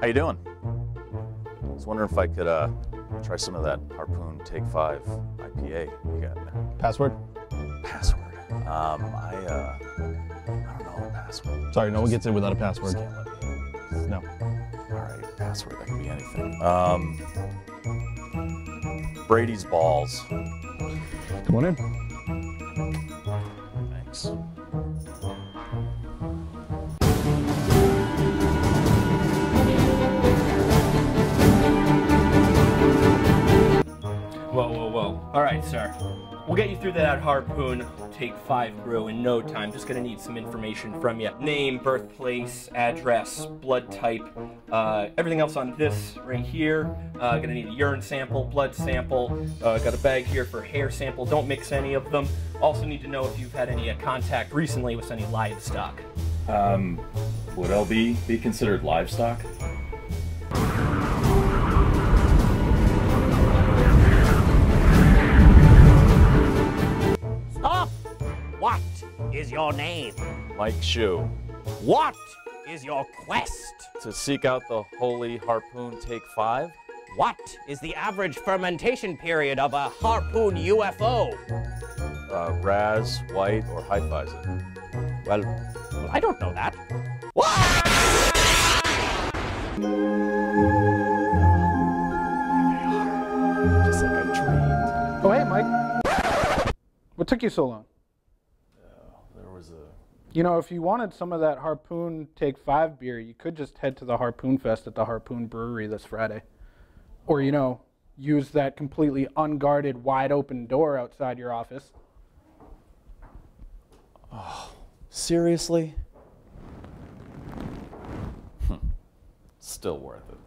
How you doing? I was wondering if I could uh, try some of that Harpoon Take 5 IPA you got there. Password? Password. Um, I, uh, I don't know the password. Sorry, no one gets in without a password. Just can't let me in. No. All right, password. That can be anything. Um, Brady's balls. Come on in. Thanks. All right, sir. We'll get you through that harpoon. Take five brew in no time. Just gonna need some information from you: name, birthplace, address, blood type, uh, everything else on this right here. Uh, gonna need a urine sample, blood sample. Uh, got a bag here for hair sample. Don't mix any of them. Also need to know if you've had any uh, contact recently with any livestock. Um, would LB be considered livestock? What is your name? Mike Hsu. What is your quest? To seek out the holy Harpoon Take 5? What is the average fermentation period of a harpoon UFO? Uh, Raz, White, or Hefeweizen? Well, well, I don't know that. Just like I dreamed. Oh, hey, Mike. What took you so long? You know, if you wanted some of that Harpoon Take 5 beer, you could just head to the Harpoon Fest at the Harpoon Brewery this Friday. Or, you know, use that completely unguarded, wide open door outside your office. Seriously? Hmm. Still worth it.